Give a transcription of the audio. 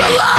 alive!